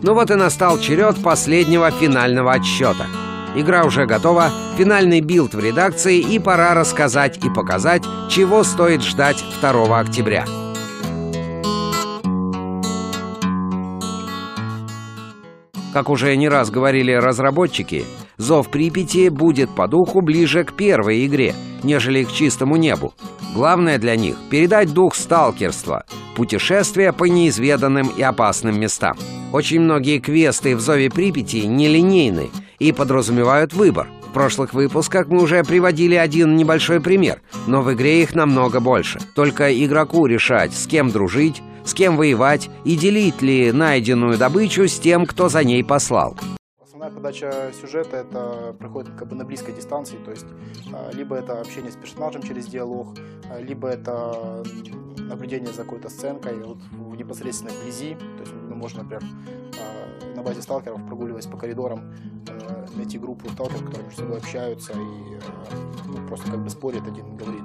Ну вот и настал черед последнего финального отсчета. Игра уже готова, финальный билд в редакции и пора рассказать и показать, чего стоит ждать 2 октября. Как уже не раз говорили разработчики, «Зов Припяти» будет по духу ближе к первой игре, нежели к чистому небу. Главное для них — передать дух сталкерства, путешествия по неизведанным и опасным местам. Очень многие квесты в «Зове Припяти» нелинейны и подразумевают выбор. В прошлых выпусках мы уже приводили один небольшой пример, но в игре их намного больше. Только игроку решать, с кем дружить, с кем воевать и делить ли найденную добычу с тем, кто за ней послал. Основная подача сюжета это проходит как бы на близкой дистанции, то есть а, либо это общение с персонажем через диалог, а, либо это наблюдение за какой-то сценкой вот, в непосредственной близи. То есть мы можем, например, а, на базе сталкеров, прогуливаясь по коридорам, найти группу сталкеров, которые между собой общаются и ну, просто как бы спорят. Один говорит,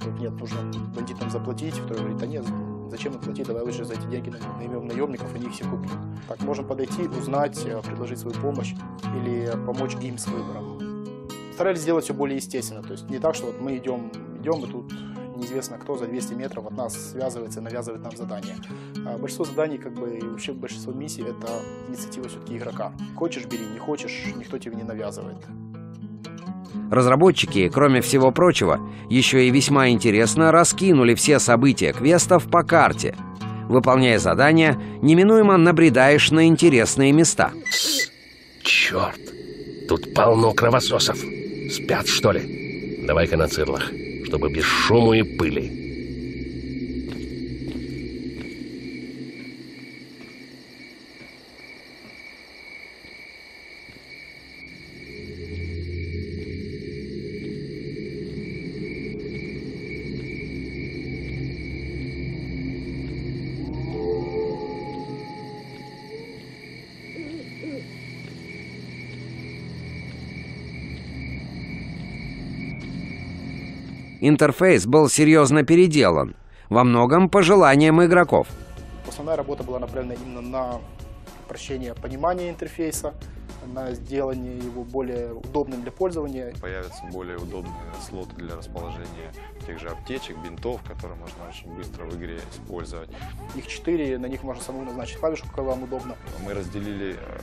что нет, нужно бандитам заплатить, второй говорит, а нет, Зачем им платить, давай лучше за эти деньги наймем наемников, они их всех убьют. Так, можем подойти, узнать, э, предложить свою помощь или помочь им с выбором. Старались сделать все более естественно, то есть не так, что вот мы идем, идем, и тут неизвестно кто за 200 метров от нас связывается и навязывает нам задание. А большинство заданий, как бы, и вообще большинство миссий, это инициатива все-таки игрока. Хочешь, бери, не хочешь, никто тебе не навязывает. Разработчики, кроме всего прочего, еще и весьма интересно раскинули все события квестов по карте. Выполняя задания, неминуемо набредаешь на интересные места. Черт! Тут полно кровососов. Спят, что ли? Давай-ка на цирлах, чтобы без шуму и пыли. Интерфейс был серьезно переделан, во многом по желаниям игроков. Основная работа была направлена именно на упрощение понимания интерфейса, на сделание его более удобным для пользования. Появятся более удобные слоты для расположения тех же аптечек, бинтов, которые можно очень быстро в игре использовать. Их четыре, на них можно самому назначить клавишу, какая вам удобно. Мы разделили э,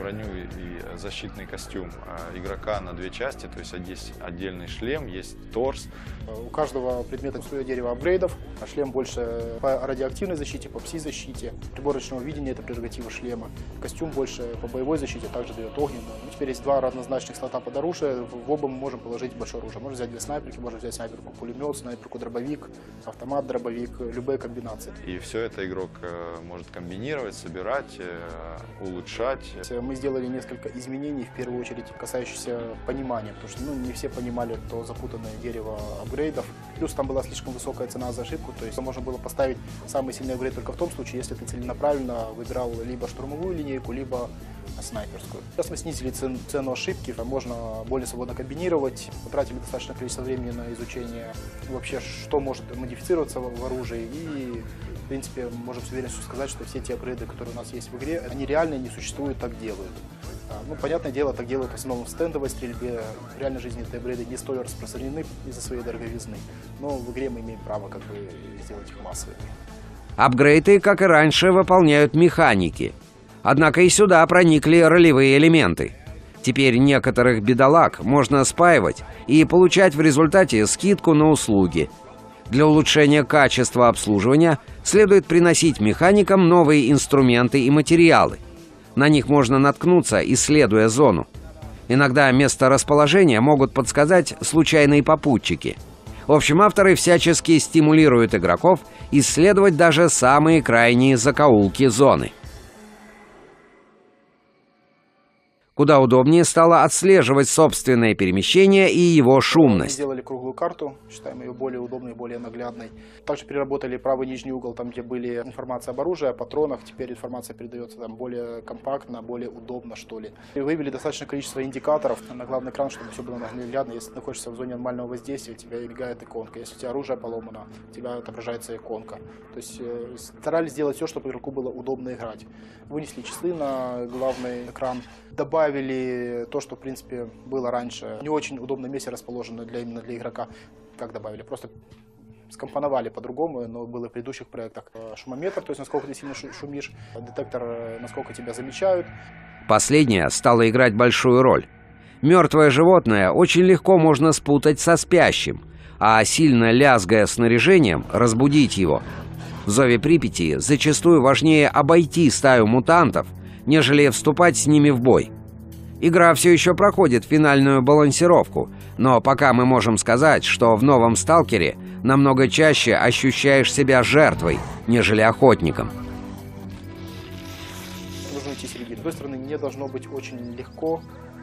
броню и защитный костюм а игрока на две части, то есть есть отдельный шлем, есть торс. У каждого предмета свое дерево апгрейдов, а шлем больше по радиоактивной защите, по пси-защите. Прибор ручного видения – это прерогатива шлема. Костюм больше по боевой защите, также дает огненную. Ну, теперь есть два равнозначных слота под оружие, в оба мы можем положить большое оружие. Можно взять две снайперки, можно взять снайперку пулемет, снайперку дробовик, автомат, дробовик, любые комбинации. И все это игрок э, может комбинировать, собирать, э, улучшать. Мы мы сделали несколько изменений, в первую очередь касающихся понимания, потому что ну, не все понимали то запутанное дерево апгрейдов. Плюс там была слишком высокая цена за ошибку, то есть можно было поставить самый сильный апгрейд только в том случае, если ты целенаправленно выбирал либо штурмовую линейку, либо снайперскую. Сейчас мы снизили цен, цену ошибки, можно более свободно комбинировать, потратили достаточное количество времени на изучение вообще, что может модифицироваться в оружии и принципе, можем с уверенностью сказать, что все те апгрейды, которые у нас есть в игре, они реально не существуют, так делают. А, ну, понятное дело, так делают в основном в стендовой стрельбе. В реальной жизни эти апгрейды не столь распространены из-за своей дороговизны. Но в игре мы имеем право как бы сделать их массовыми. Апгрейды, как и раньше, выполняют механики. Однако и сюда проникли ролевые элементы. Теперь некоторых бедолаг можно спаивать и получать в результате скидку на услуги – для улучшения качества обслуживания следует приносить механикам новые инструменты и материалы. На них можно наткнуться, исследуя зону. Иногда место расположения могут подсказать случайные попутчики. В общем, авторы всячески стимулируют игроков исследовать даже самые крайние закоулки зоны. Куда удобнее стало отслеживать собственное перемещение и его Мы шумность. сделали круглую карту, считаем ее более удобной, более наглядной. Также переработали правый нижний угол, там где были информация об оружии, о патронах. Теперь информация передается там более компактно, более удобно, что ли. И вывели достаточное количество индикаторов на главный экран, чтобы все было наглядно. Если ты находишься в зоне нормального воздействия, у тебя мигает иконка. Если у тебя оружие поломано, у тебя отображается иконка. То есть э, старались сделать все, чтобы игроку было удобно играть. Вынесли числы на главный экран, добавили то, что в принципе было раньше. Не очень удобное месте расположено для именно для игрока. Как добавили? Просто скомпоновали по-другому, но было в предыдущих проектах. Э, Шумометр, то есть насколько ты сильно шу- шумишь, детектор, э, насколько тебя замечают. Последняя стала играть большую роль. Мертвое животное очень легко можно спутать со спящим, а сильно лязгая снаряжением, разбудить его. В зове Припяти зачастую важнее обойти стаю мутантов, нежели вступать с ними в бой. Игра все еще проходит финальную балансировку, но пока мы можем сказать, что в новом «Сталкере» намного чаще ощущаешь себя жертвой, нежели охотником. Нужно идти середину. С одной стороны, не должно быть очень легко,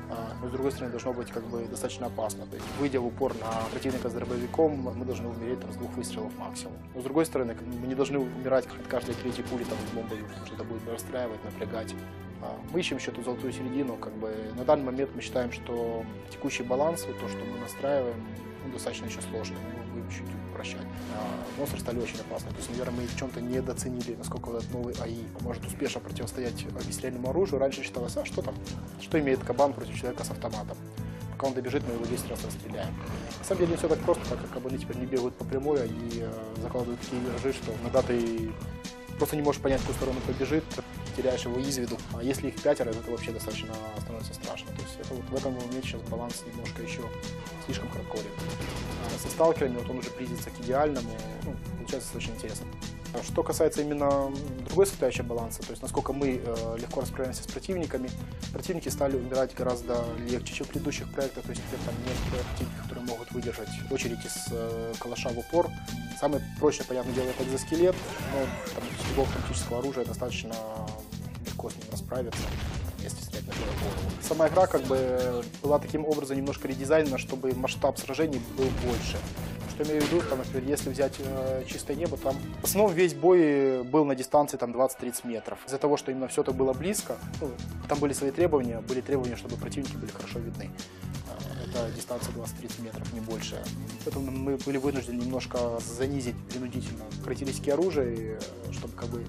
а, но с другой стороны, должно быть как бы достаточно опасно. То есть, выйдя в упор на противника с дробовиком, мы должны умереть там, с двух выстрелов максимум. Но с другой стороны, мы не должны умирать от каждой третьей пули там, в любом бою, потому что это будет расстраивать, напрягать. А, Мы ищем еще ту золотую середину. Как бы, на данный момент мы считаем, что текущий баланс, вот то, что мы настраиваем, ну, достаточно еще сложный. Мы будем чуть упрощать. А, монстры стали очень опасны. То есть, наверное, мы в чем-то недооценили, насколько этот новый АИ может успешно противостоять огнестрельному оружию. Раньше считалось, а что там? Что имеет кабан против человека с автоматом? Пока он добежит, мы его 10 раз расстреляем. На самом деле не все так просто, так как кабаны теперь не бегают по прямой, они э, закладывают такие виражи, что иногда ты просто не можешь понять, в какую сторону побежит, теряешь его из виду. А если их пятеро, это вообще достаточно становится страшно. То есть это вот в этом моменте сейчас баланс немножко еще слишком хардкорен. А со сталкерами вот он уже близится к идеальному, ну, получается очень интересно. А Что касается именно другой составляющей баланса, то есть насколько мы э, легко расправляемся с противниками, противники стали умирать гораздо легче, чем в предыдущих проектах, то есть теперь там нет противников, которые могут выдержать очередь из э, калаша в упор. Самое прочное, понятное дело, это экзоскелет, но там, с автоматического оружия достаточно легко с ним расправиться, если стрелять на голову. Сама игра как бы была таким образом немножко редизайнена, чтобы масштаб сражений был больше. Что имею в виду, там, например, если взять э, чистое небо, там в основном весь бой был на дистанции там 20-30 метров. Из-за того, что именно все так было близко, ну, там были свои требования, были требования, чтобы противники были хорошо видны. Э, Это дистанция 20-30 метров, не больше. Поэтому мы были вынуждены немножко занизить принудительно характеристики оружия, э, чтобы как бы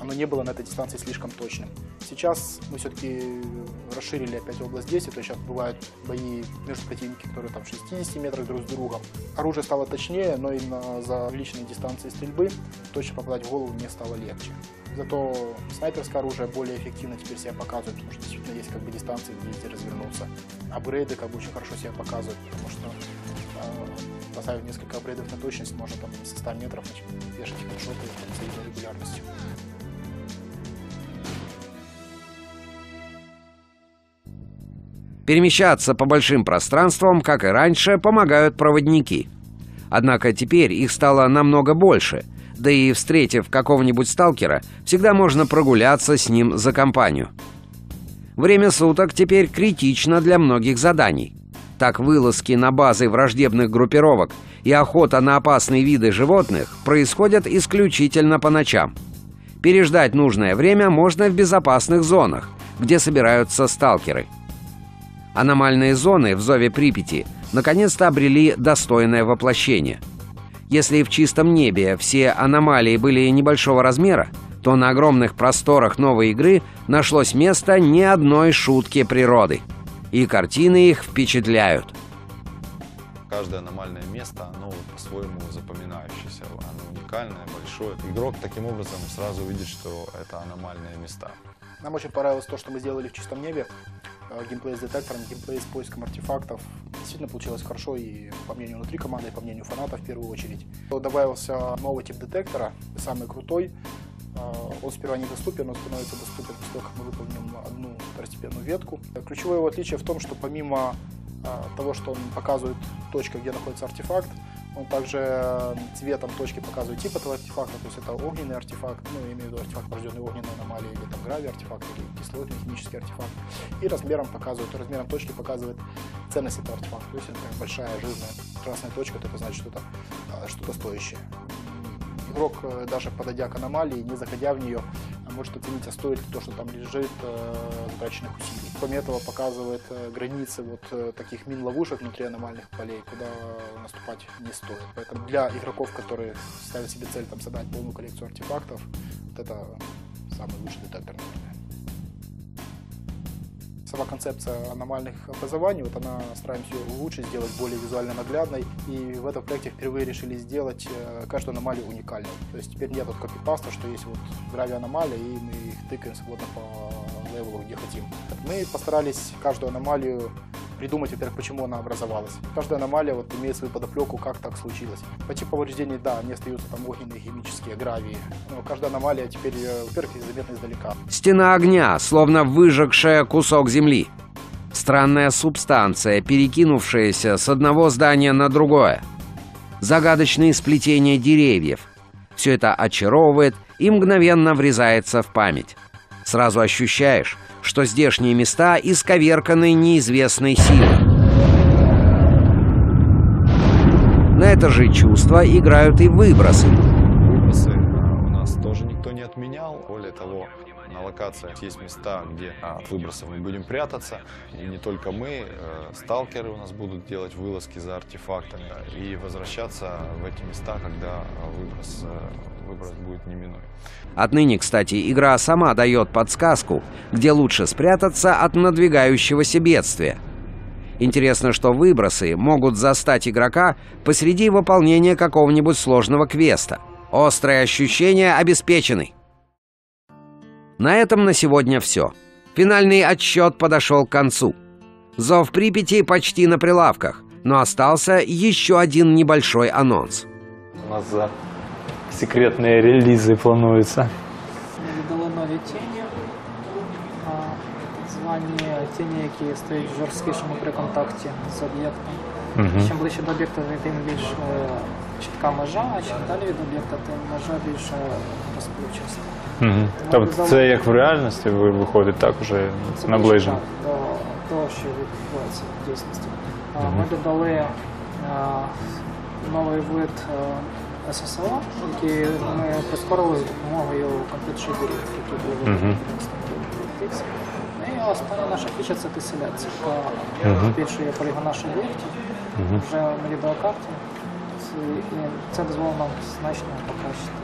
оно не было на этой дистанции слишком точным. Сейчас мы все-таки расширили опять область действия, то есть сейчас бывают бои между противниками, которые там в 60 метрах друг с другом. Оружие стало точнее, но именно за увеличенной дистанции стрельбы точно попадать в голову мне стало легче. Зато снайперское оружие более эффективно теперь себя показывает, потому что действительно есть как бы дистанции, где где развернуться. Апгрейды как бы очень хорошо себя показывают, потому что э, поставив несколько апгрейдов на точность, можно там со 100 метров начать вешать хедшоты с регулярностью. Перемещаться по большим пространствам, как и раньше, помогают проводники. Однако теперь их стало намного больше, да и встретив какого-нибудь сталкера, всегда можно прогуляться с ним за компанию. Время суток теперь критично для многих заданий. Так вылазки на базы враждебных группировок и охота на опасные виды животных происходят исключительно по ночам. Переждать нужное время можно в безопасных зонах, где собираются сталкеры. Аномальные зоны в зове Припяти наконец-то обрели достойное воплощение. Если в чистом небе все аномалии были небольшого размера, то на огромных просторах новой игры нашлось место не одной шутки природы. И картины их впечатляют. Каждое аномальное место, оно вот по-своему запоминающееся, оно уникальное, большое. Игрок таким образом сразу увидит, что это аномальные места. Нам очень понравилось то, что мы сделали в чистом небе. Э, Геймплей с детектором, геймплей с поиском артефактов. Действительно получилось хорошо и по мнению внутри команды, и по мнению фанатов в первую очередь. Добавился новый тип детектора, самый крутой. Э, Он сперва недоступен, он становится доступен после того, как мы выполним одну второстепенную ветку. Ключевое его отличие в том, что помимо э, того, что он показывает точку, где находится артефакт, Он также цветом точки показывает тип этого артефакта, то есть это огненный артефакт, ну, я имею в виду артефакт, порожденный огненной аномалией, или там грави артефакт, или кислотный химический артефакт. И размером показывает, размером точки показывает ценность этого артефакта. То есть это такая большая жирная красная точка, то это значит что-то что стоящее игрок, э, даже подойдя к аномалии, не заходя в нее, может оценить, а стоит ли то, что там лежит, э, затраченных усилий. Кроме этого, показывает э, границы вот таких мин-ловушек внутри аномальных полей, куда наступать не стоит. Поэтому для игроков, которые ставят себе цель там, собрать полную коллекцию артефактов, вот это самый лучший детектор, наверное сама концепция аномальных образований, вот она стараемся ее улучшить, сделать более визуально наглядной. И в этом проекте впервые решили сделать э, каждую аномалию уникальной. То есть теперь нет вот копипаста, что есть вот грави аномалия, и мы их тыкаем свободно по левелу, где хотим. Мы постарались каждую аномалию придумать, во-первых, почему она образовалась. Каждая аномалия вот имеет свою подоплеку, как так случилось. По типу повреждений, да, они остаются там огненные, химические, гравии. Но каждая аномалия теперь, э, во-первых, заметна издалека. Стена огня, словно выжегшая кусок земли. Странная субстанция, перекинувшаяся с одного здания на другое. Загадочные сплетения деревьев. Все это очаровывает и мгновенно врезается в память. Сразу ощущаешь, что здешние места исковерканы неизвестной силой. На это же чувство играют и выбросы. Локациях есть места, где от выбросов мы будем прятаться. И не только мы, э, сталкеры у нас будут делать вылазки за артефактами и возвращаться в эти места, когда выброс, э, выброс будет неминуем. Отныне, кстати, игра сама дает подсказку, где лучше спрятаться от надвигающегося бедствия. Интересно, что выбросы могут застать игрока посреди выполнения какого-нибудь сложного квеста. Острые ощущения обеспечены. На этом на сегодня все. Финальный отсчет подошел к концу. Зов Припяти почти на прилавках, но остался еще один небольшой анонс. У нас за секретные релизы плануются. Дали нові тіні. А, Так звані тіні, які стають жорсткішими при контакті з об'єктом. Мгм. Чим ближче до об'єкта, тим більш е, чітка межа, а чим далі від об'єкта, тим межа більш е, Тобто це як в реальності ви- виходить, так уже Це наближено. так, до того, що відбувається в дійсності. А, Мгм. Ми додали е, новий вид е, SSL, який ми прискорили з допомогою комп'ютер-шейдерів, які були Мгм. в. Ну І остання наша фіча це теселяція, яка Мгм. збільшує полігонаж об'єктів Мгм. вже на відеокарті. Це- І це дозволить нам значно покращити.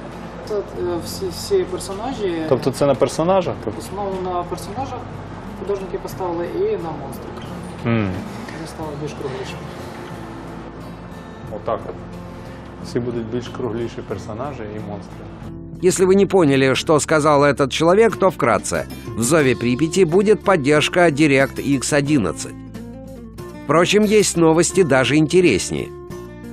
Це е, всі, всі персонажі Тобто це на персонажа? Тобто? основу на персонажах художники поставили і на монстрах. М, Вони стали більш круглішими. Отак от. Всі будуть більш кругліші персонажі і монстри. Если вы не поняли, что сказал этот человек, то вкратце. В Зове Припяти будет поддержка DirectX 11. Впрочем, есть новости даже интереснее.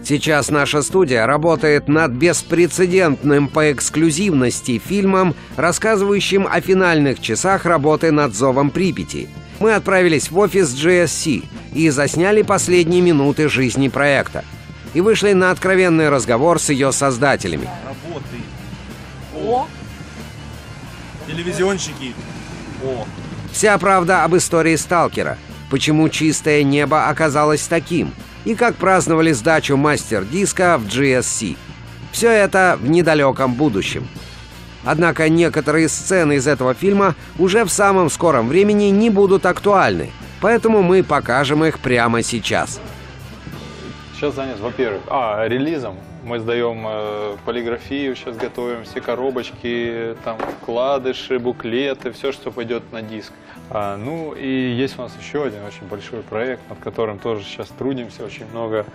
Сейчас наша студия работает над беспрецедентным по эксклюзивности фильмом, рассказывающим о финальных часах работы над Зовом Припяти. Мы отправились в офис GSC и засняли последние минуты жизни проекта. И вышли на откровенный разговор с ее создателями. работы. О! Телевизионщики. О! Вся правда об истории сталкера. Почему чистое небо оказалось таким. И как праздновали сдачу мастер-диска в GSC. Все это в недалеком будущем. Однако некоторые сцены из этого фильма уже в самом скором времени не будут актуальны. Поэтому мы покажем их прямо сейчас. Сейчас занят, во-первых, а, релизом. Мы сдаем э, полиграфию, сейчас готовим все коробочки, там вкладыши, буклеты, все, что пойдет на диск. А, ну и есть у нас еще один очень большой проект, над которым тоже сейчас трудимся, очень много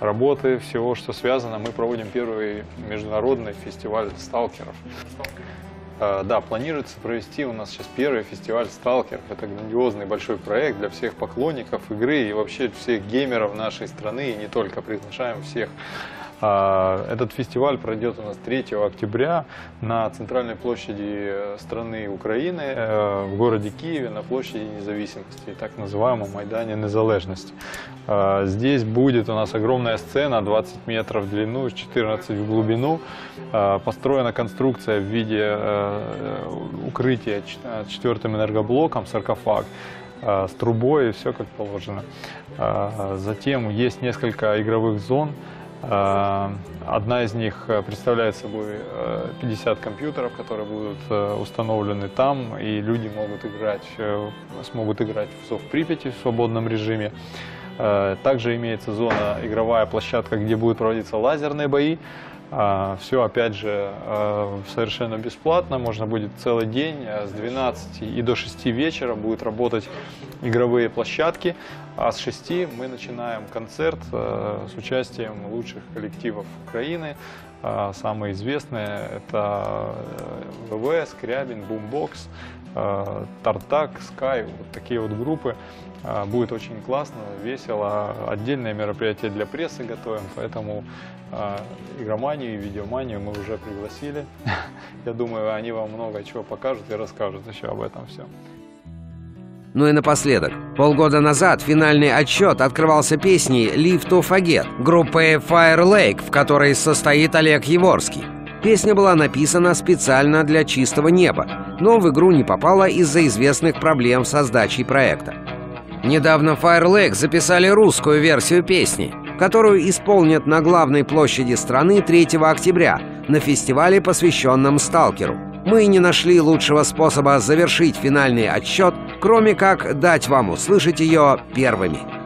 работы, всего, что связано. Мы проводим первый международный фестиваль сталкеров. А, Да, планируется провести у нас сейчас первый фестиваль сталкеров. Это грандиозный большой проект для всех поклонников игры и вообще всех геймеров нашей страны и не только. Приглашаем всех Этот фестиваль пройдет у нас 3 октября на центральной площади страны Украины э, в городе Киеве на площади независимости, так называемом Майдане Незалежности. А, Здесь будет у нас огромная сцена 20 метров в длину, 14 в глубину. А, Построена конструкция в виде э, укрытия э, четвертым энергоблоком, саркофаг а, с трубой, все как положено. А, Затем есть несколько игровых зон. А, Одна из них э, представляет собой э, 50 компьютеров, которые будут э, установлены там, и люди могут играть, э, смогут играть в СОВ Припяти в свободном режиме. Э, Также имеется зона, игровая площадка, где будут проводиться лазерные бои. Все, опять же, э, совершенно бесплатно. Можно будет целый день э, с 12 и до 6 вечера будут работать игровые площадки. А с 6 мы начинаем концерт с участием лучших коллективов Украины. А, Самые известные это э, ВВ, Скрябин, Бумбокс, Тартак, Скай, вот такие вот группы. А, Будет очень классно, весело. Отдельное мероприятие для прессы готовим, поэтому а, игроманию и видеоманию мы уже пригласили. Я думаю, они вам много чего покажут и расскажут еще об этом все. Ну и напоследок. Полгода назад финальный отчет открывался песней «Live to Forget» группы Fire Lake, в которой состоит Олег Еворский. Песня была написана специально для чистого неба, но в игру не попала из-за известных проблем со сдачей проекта. Недавно Fire Lake записали русскую версию песни, которую исполнят на главной площади страны 3 октября на фестивале, посвященном «Сталкеру». Мы не нашли лучшего способа завершить финальный отсчет, кроме как дать вам услышать ее первыми.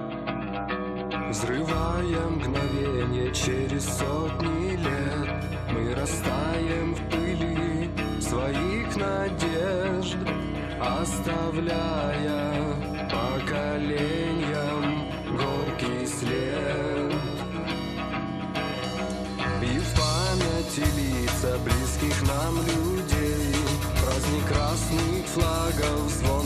flagam os.